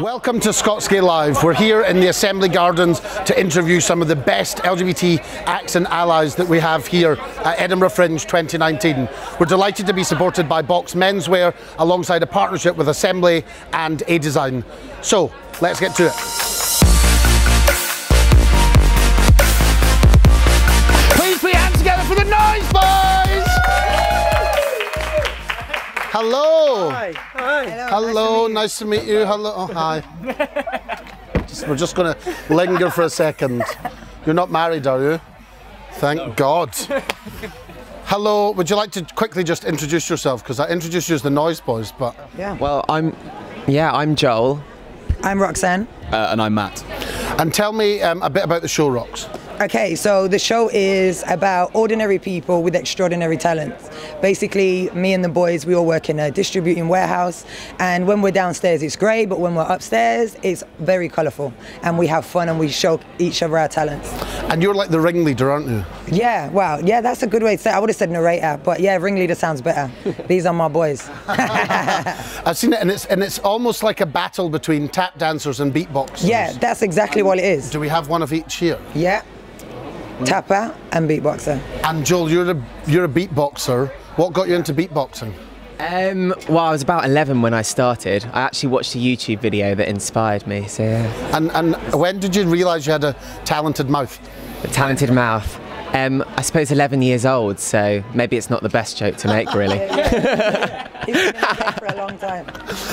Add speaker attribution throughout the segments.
Speaker 1: Welcome to ScotsGay Live. We're here in the Assembly Gardens to interview some of the best LGBT acts and allies that we have here at Edinburgh Fringe 2019. We're delighted to be supported by Box Menswear alongside a partnership with Assembly and AD Zyne. So, let's get to it. Please Hello, nice to meet you. Hello, oh, hi. Just- we're just going to linger for a second. You're not married, are you? Thank God. Hello, would you like to quickly just introduce yourself? Because I introduced you as the Noise Boys, but.
Speaker 2: Yeah.
Speaker 3: Well, I'm, yeah, I'm Joel.
Speaker 2: I'm Roxanne.
Speaker 4: Uh, and I'm Matt.
Speaker 1: And tell me um, a bit about the show, Rocks.
Speaker 2: Okay, so the show is about ordinary people with extraordinary talents. Basically, me and the boys, we all work in a distributing warehouse, and when we're downstairs, it's great, but when we're upstairs, it's very colourful, and we have fun and we show each other our talents.
Speaker 1: And you're like the ringleader, aren't you?
Speaker 2: Yeah, wow, yeah, that's a good way to say. it. I would have said narrator, but yeah, ringleader sounds better. These are my boys.
Speaker 1: I've seen it, and it's and it's almost like a battle between tap dancers and beatboxers.
Speaker 2: Yeah, that's exactly what it is.
Speaker 1: Do we have one of each here?
Speaker 2: Yeah. Tapper and beatboxer.
Speaker 1: And Joel, you're a you're a beatboxer. What got you into beatboxing?
Speaker 3: Um, well, I was about 11 when I started. I actually watched a YouTube video that inspired me. So, yeah.
Speaker 1: And and when did you realise you had a talented mouth?
Speaker 3: A talented mouth. Um, I suppose 11 years old, so maybe it's not the best joke to make, really.
Speaker 2: He's been in for a long time.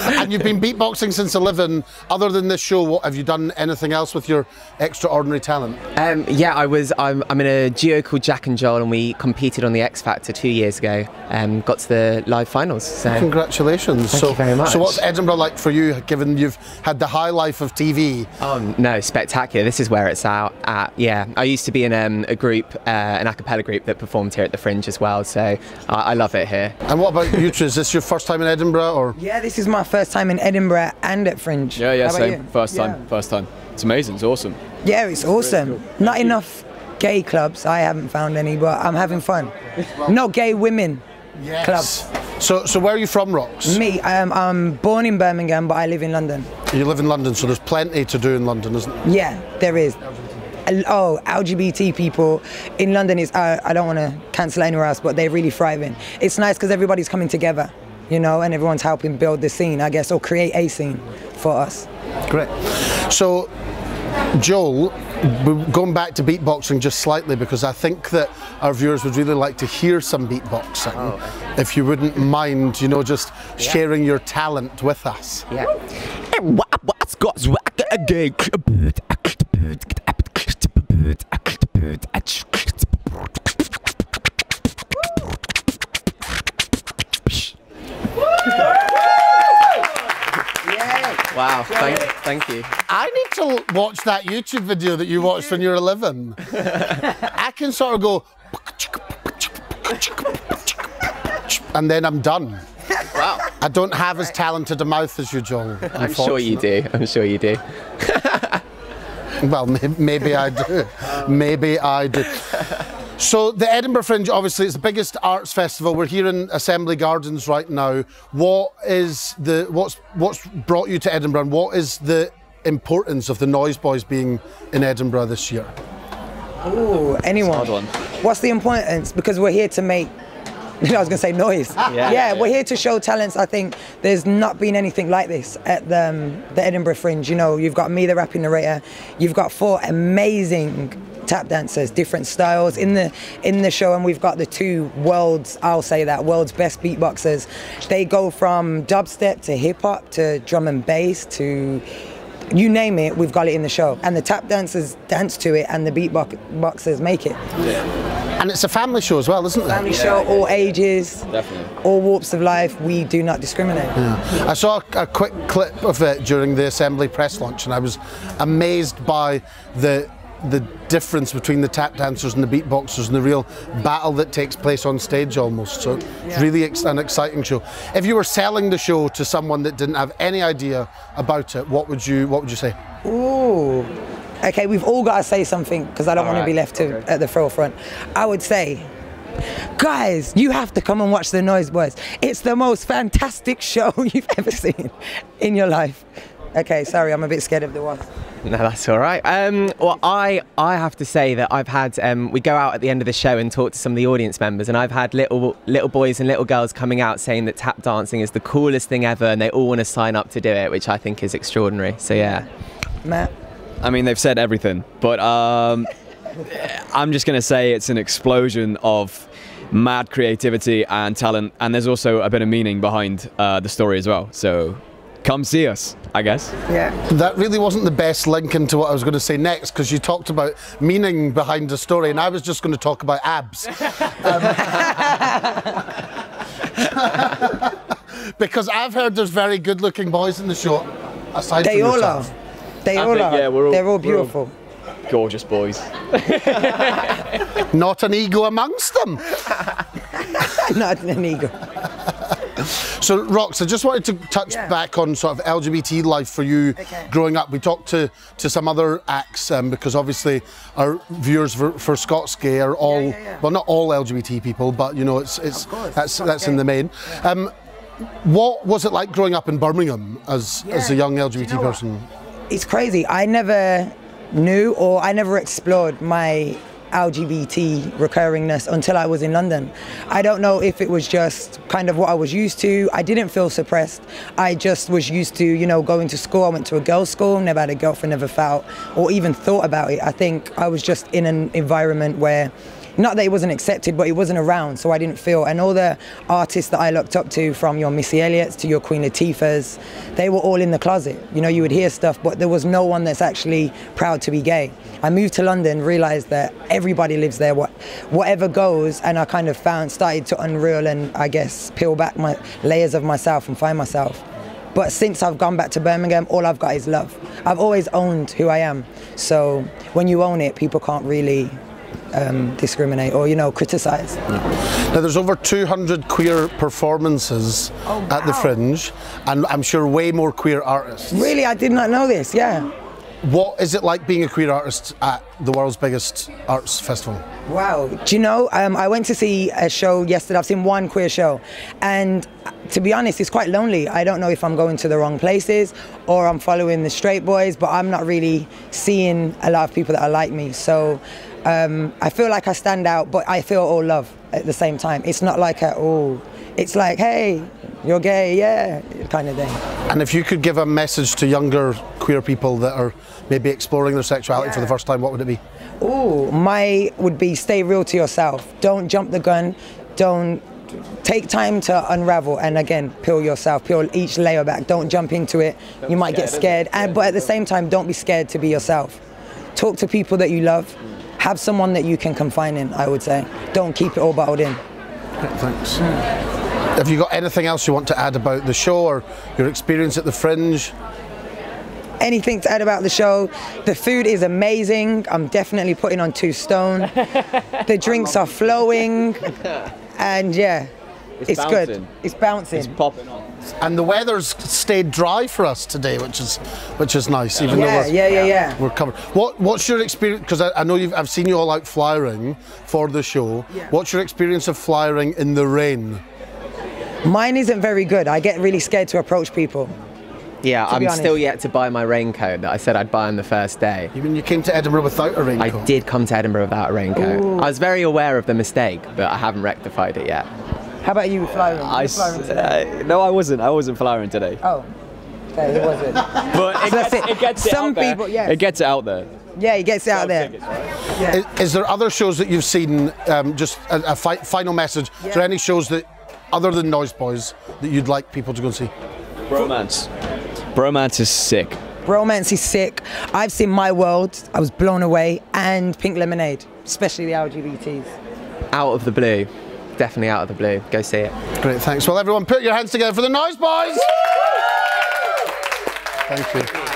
Speaker 1: and you've been beatboxing since 11. Other than this show, what have you done anything else with your extraordinary talent?
Speaker 3: Um, yeah, I was. I'm, I'm in a duo called Jack and Joel, and we competed on the X Factor two years ago. Um, got to the live finals. So
Speaker 1: Congratulations.
Speaker 3: Thank
Speaker 1: so,
Speaker 3: you very much.
Speaker 1: So, what's Edinburgh like for you, given you've had the high life of TV?
Speaker 3: Oh no, spectacular! This is where it's out at. Yeah, I used to be in um, a group, uh, an a cappella group that performed here at the Fringe as well. So I, I love it here.
Speaker 1: And what about you two? Is this your first time in Edinburgh, or
Speaker 2: Yeah, this is my first time in Edinburgh and at Fringe.
Speaker 4: Yeah, yeah, same.
Speaker 2: you?
Speaker 4: First time.
Speaker 2: Yeah.
Speaker 4: First time. It's amazing. It's awesome.
Speaker 2: Yeah, it's awesome. Not enough gay clubs. I haven't found any, but I'm having fun. No gay women clubs.
Speaker 1: So, so where are you from, Rocks?
Speaker 2: Me, um, I'm born in Birmingham, but I live in London.
Speaker 1: You live in London, so there's plenty to do in London, isn't there?
Speaker 2: Yeah, there is. Oh, LGBT people in London is, uh, I don't want to cancel anywhere else, but they're really thriving. It's nice because everybody's coming together, you know, and everyone's helping build the scene, I guess, or create a scene for us.
Speaker 1: Great. So, Joel, we're going back to beatboxing just slightly because I think that our viewers would really like to hear some beatboxing. If you wouldn't mind, you know, just sharing your talent with us.
Speaker 3: Yeah. Wow. Thank, thank you.
Speaker 1: I need to watch that YouTube video that you watched when you were 11. I can sort of go, and then I'm done.
Speaker 3: Wow.
Speaker 1: I don't have as talented a mouth as you, Joel.
Speaker 3: I'm sure you do. I'm sure you do.
Speaker 1: Well, may- maybe I do. Maybe I do. So the Edinburgh Fringe, obviously, it's the biggest arts festival. We're here in Assembly Gardens right now. What is the what's what's brought you to Edinburgh, and what is the importance of the Noise Boys being in Edinburgh this year?
Speaker 2: Ooh, anyone.
Speaker 4: Hard one.
Speaker 2: What's the importance? Because we're here to make. I was going to say noise. Yeah, we're here to show talents. I think there's not been anything like this at the, um, the Edinburgh Fringe. You know, you've got me, the rapping narrator. You've got four amazing tap dancers, different styles in the in the show, and we've got the two worlds. I'll say that world's best beatboxers. They go from dubstep to hip hop to drum and bass to you name it, we've got it in the show. And the tap dancers dance to it, and the beatboxers make it.
Speaker 1: And it's a family show as well, isn't it?
Speaker 2: Family show, all ages,
Speaker 4: Definitely.
Speaker 2: all walks of life. We do not discriminate. Yeah.
Speaker 1: I saw a, a quick clip of it during the Assembly press launch, and I was amazed by the the difference between the tap dancers and the beatboxers and the real battle that takes place on stage almost. So it's really ex- an exciting show. If you were selling the show to someone that didn't have any idea about it, what would you what would you say?
Speaker 2: Ooh. Okay, we've all got to say something because I don't want to be left to, at the forefront. I would say, guys, you have to come and watch the Noise Boys. It's the most fantastic show you've ever seen in your life. Okay, sorry, I'm a bit scared of the wasp.
Speaker 3: No, that's all right. Um, well, I I have to say that I've had um, we go out at the end of the show and talk to some of the audience members, and I've had little little boys and little girls coming out saying that tap dancing is the coolest thing ever, and they all want to sign up to do it, which I think is extraordinary. So yeah.
Speaker 2: Matt?
Speaker 4: I mean, they've said everything, but um, I'm just going to say it's an explosion of mad creativity and talent, and there's also a bit of meaning behind uh, the story as well. So come see us, I guess.
Speaker 2: Yeah.
Speaker 1: That really wasn't the best link into what I was going to say next because you talked about meaning behind the story, and I was just going to talk about abs. Um, because I've heard there's very good looking boys in the show, aside
Speaker 2: They
Speaker 1: from
Speaker 2: all
Speaker 1: yourself.
Speaker 2: are. They
Speaker 4: I
Speaker 2: all
Speaker 4: think,
Speaker 2: are.
Speaker 4: yeah, we're all-
Speaker 2: They're all
Speaker 4: we're all-
Speaker 2: beautiful.
Speaker 4: Gorgeous boys.
Speaker 1: Not an ego amongst them.
Speaker 2: Not an ego.
Speaker 1: So, Rox, I just wanted to touch
Speaker 2: Yeah.
Speaker 1: back on sort of LGBT life for you
Speaker 2: Okay.
Speaker 1: growing up. We talked to, to some other acts um, because obviously our viewers for, for Scots Gay are all,
Speaker 2: yeah, yeah.
Speaker 1: well, not all LGBT people, but you know, it's, it's
Speaker 2: course,
Speaker 1: that's
Speaker 2: Scots
Speaker 1: that's in the main. Um, what was it like growing up in Birmingham as, as a young
Speaker 2: Do you
Speaker 1: LGBT
Speaker 2: person? what? It's crazy. I never knew or I never explored my LGBT recurringness until I was in London. I don't know if it was just kind of what I was used to. I didn't feel suppressed. I just was used to, you know, going to school. I went to a girls' school, never had a girlfriend, never felt or even thought about it. I think I was just in an environment where not that it wasn't accepted, but it wasn't around, so I didn't feel. And all the artists that I looked up to, from your Missy Elliott's to your Queen Latifah's, they were all in the closet. You know, you would hear stuff, but there was no one that's actually proud to be gay. I moved to London, realized that everybody lives there, what, whatever goes, and I kind of found, started to unreal and I guess peel back my layers of myself and find myself. But since I've gone back to Birmingham, all I've got is love. I've always owned who I am. So when you own it, people can't really um, discriminate or you know criticize.
Speaker 1: Now, there's over 200 queer performances
Speaker 2: Oh,
Speaker 1: at the. Fringe, and I'm sure way more queer artists.
Speaker 2: Really, I did not know this. Yeah.
Speaker 1: What is it like being a queer artist at the world's biggest arts festival?
Speaker 2: Wow. Do you know? Um, I went to see a show yesterday. I've seen one queer show, and to be honest, it's quite lonely. I don't know if I'm going to the wrong places or I'm following the straight boys, but I'm not really seeing a lot of people that are like me. So um, I feel like I stand out, but I feel all love at the same time. It's not like at all. It's like, hey, you're gay, yeah, kind of thing.
Speaker 1: And if you could give a message to younger queer people that are maybe exploring their sexuality for the first time, what would it be?
Speaker 2: Oh, my would be stay real to yourself. Don't jump the gun. Don't take time to unravel and again peel yourself, peel each layer back. Don't jump into it. you might get scared, and but at the same time, don't be scared to be yourself. Talk to people that you love. Have someone that you can confine in. I would say. Don't keep it all bottled in.
Speaker 1: Thanks. Have you got anything else you want to add about the show or your experience at the Fringe?
Speaker 2: Anything to add about the show? The food is amazing. I'm definitely putting on two stone. the drinks are flowing, and yeah,
Speaker 4: It's
Speaker 2: it's, good. It's bouncing.
Speaker 4: It's popping on.
Speaker 1: And the weather's stayed dry for us today, which is which is nice. Even though we're,
Speaker 2: yeah, yeah, yeah.
Speaker 1: we're covered. What What's your experience? Because I, I know you've I've seen you all out flyering for the show.
Speaker 2: Yeah.
Speaker 1: What's your experience of flyering in the rain?
Speaker 2: Mine isn't very good. I get really scared to approach people.
Speaker 3: Yeah, I'm still yet to buy my raincoat that I said I'd buy on the first day.
Speaker 1: You mean you came to Edinburgh without a raincoat?
Speaker 3: I did come to Edinburgh without a raincoat. I was very aware of the mistake, but I haven't rectified it yet.
Speaker 2: How about you, Flyron?
Speaker 4: I
Speaker 2: You're today.
Speaker 4: uh, no, I wasn't. I wasn't flowering today.
Speaker 2: Oh, okay, it was it.
Speaker 4: But it
Speaker 2: That's
Speaker 4: gets,
Speaker 2: it.
Speaker 4: it gets it
Speaker 2: Some
Speaker 4: out there.
Speaker 2: people, yes.
Speaker 4: It gets it out there.
Speaker 2: Yeah, he gets it out there.
Speaker 4: Tickets, right?
Speaker 1: Is, is there other shows that you've seen? Um, just a, a fi- final message. Is there any shows that, other than Noise Boys, that you'd like people to go and see?
Speaker 4: Bromance. Bromance is sick.
Speaker 2: Romance is sick. I've seen My World. I was blown away, and Pink Lemonade, especially the LGBTs.
Speaker 3: Out of the blue. Definitely out of the blue. Go see it.
Speaker 1: Great, thanks. Well, everyone, put your hands together for the Noise Boys. Thank you.